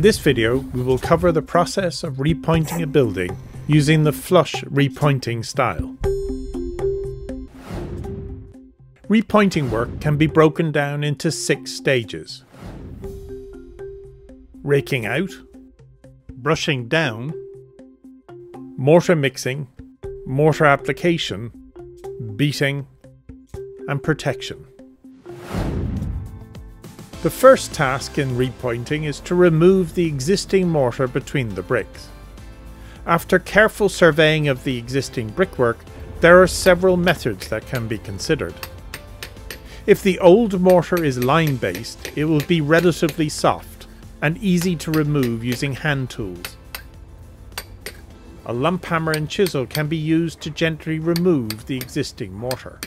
In this video, we will cover the process of repointing a building using the flush repointing style. Repointing work can be broken down into six stages. Raking out, brushing down, mortar mixing, mortar application, beating, and protection. The first task in repointing is to remove the existing mortar between the bricks. After careful surveying of the existing brickwork, there are several methods that can be considered. If the old mortar is lime based, it will be relatively soft and easy to remove using hand tools. A lump hammer and chisel can be used to gently remove the existing mortar.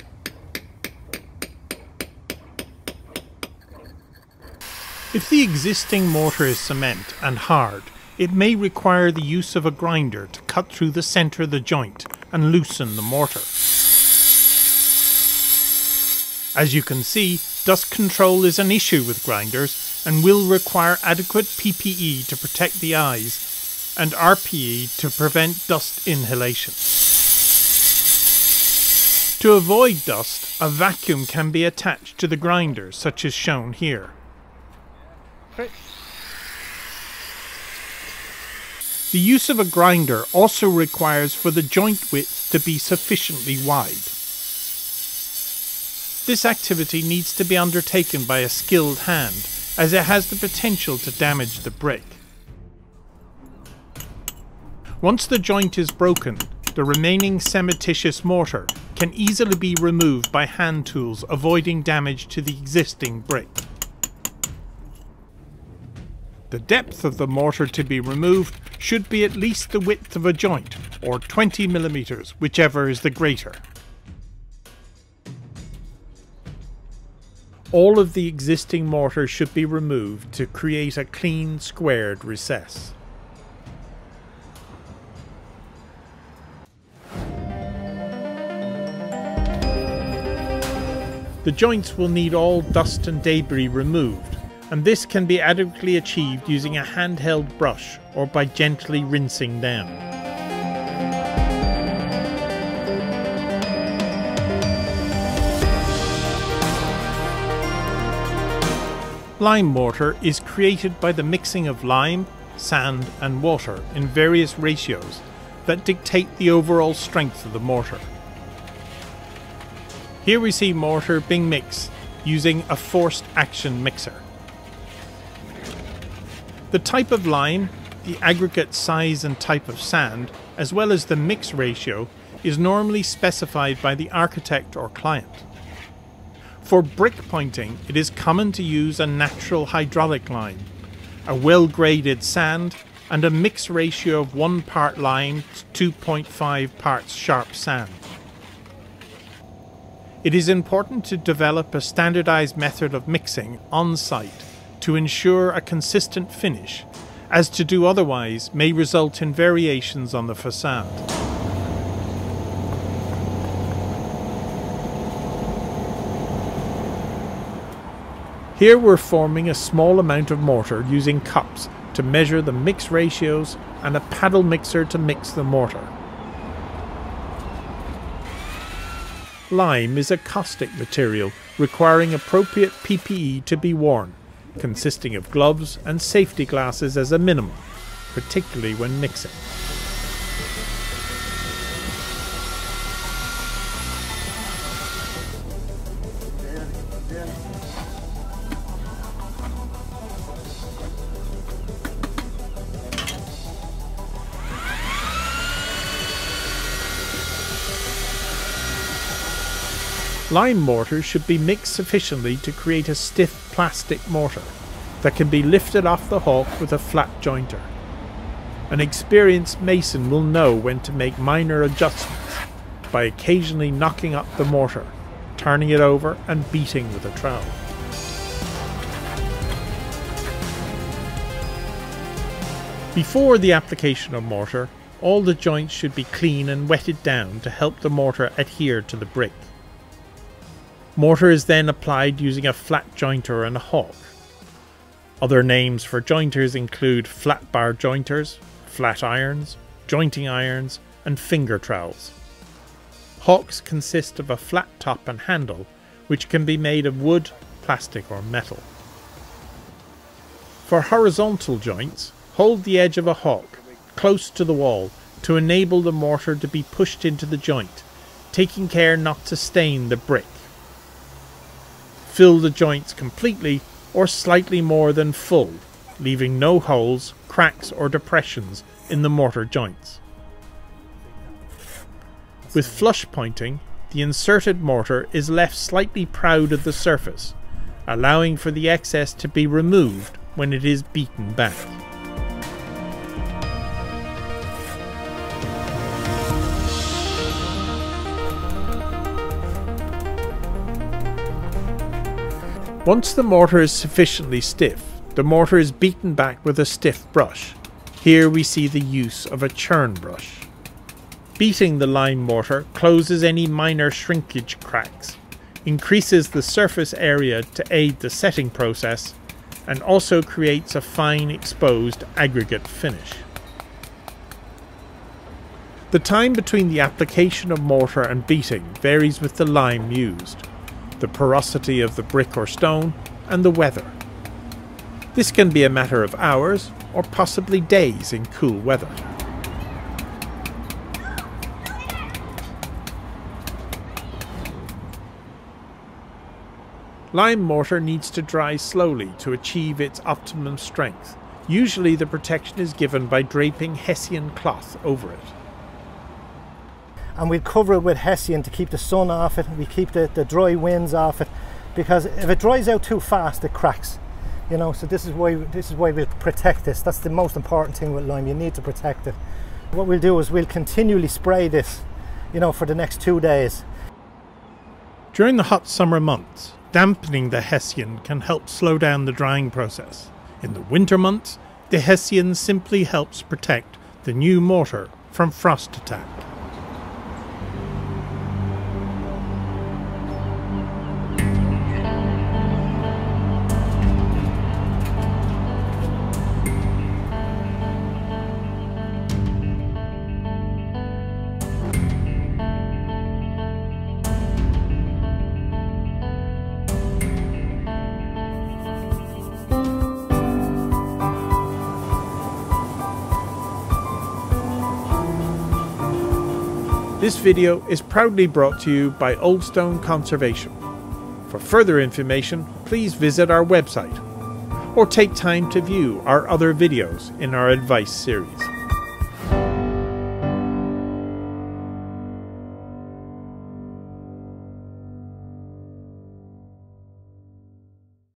If the existing mortar is cement and hard, it may require the use of a grinder to cut through the centre of the joint and loosen the mortar. As you can see, dust control is an issue with grinders and will require adequate PPE to protect the eyes and RPE to prevent dust inhalation. To avoid dust, a vacuum can be attached to the grinder such as shown here. The use of a grinder also requires for the joint width to be sufficiently wide. This activity needs to be undertaken by a skilled hand as it has the potential to damage the brick. Once the joint is broken, the remaining cementitious mortar can easily be removed by hand tools avoiding damage to the existing brick. The depth of the mortar to be removed should be at least the width of a joint, or 20 millimeters, whichever is the greater. All of the existing mortar should be removed to create a clean squared recess. The joints will need all dust and debris removed and this can be adequately achieved using a handheld brush or by gently rinsing down. Lime mortar is created by the mixing of lime, sand and water in various ratios that dictate the overall strength of the mortar. Here we see mortar being mixed using a forced action mixer. The type of lime, the aggregate size and type of sand, as well as the mix ratio, is normally specified by the architect or client. For brick pointing, it is common to use a natural hydraulic lime, a well graded sand, and a mix ratio of 1 part lime to 2.5 parts sharp sand. It is important to develop a standardized method of mixing on site to ensure a consistent finish, as to do otherwise may result in variations on the facade. Here we're forming a small amount of mortar using cups to measure the mix ratios and a paddle mixer to mix the mortar. Lime is a caustic material requiring appropriate PPE to be worn consisting of gloves and safety glasses as a minimum, particularly when mixing. Lime mortar should be mixed sufficiently to create a stiff plastic mortar that can be lifted off the hawk with a flat jointer. An experienced mason will know when to make minor adjustments by occasionally knocking up the mortar, turning it over and beating with a trowel. Before the application of mortar, all the joints should be clean and wetted down to help the mortar adhere to the brick. Mortar is then applied using a flat jointer and a hawk. Other names for jointers include flat bar jointers, flat irons, jointing irons, and finger trowels. Hawks consist of a flat top and handle, which can be made of wood, plastic, or metal. For horizontal joints, hold the edge of a hawk close to the wall to enable the mortar to be pushed into the joint, taking care not to stain the brick. Fill the joints completely or slightly more than full, leaving no holes, cracks, or depressions in the mortar joints. With flush pointing, the inserted mortar is left slightly proud of the surface, allowing for the excess to be removed when it is beaten back. Once the mortar is sufficiently stiff, the mortar is beaten back with a stiff brush. Here we see the use of a churn brush. Beating the lime mortar closes any minor shrinkage cracks, increases the surface area to aid the setting process, and also creates a fine exposed aggregate finish. The time between the application of mortar and beating varies with the lime used the porosity of the brick or stone, and the weather. This can be a matter of hours or possibly days in cool weather. Lime mortar needs to dry slowly to achieve its optimum strength. Usually the protection is given by draping Hessian cloth over it and we'll cover it with hessian to keep the sun off it. We keep the, the dry winds off it. Because if it dries out too fast it cracks. You know so this is why this is why we'll protect this. That's the most important thing with lime. You need to protect it. What we'll do is we'll continually spray this you know for the next two days. During the hot summer months dampening the hessian can help slow down the drying process. In the winter months the hessian simply helps protect the new mortar from frost attack This video is proudly brought to you by Oldstone Conservation. For further information, please visit our website or take time to view our other videos in our advice series.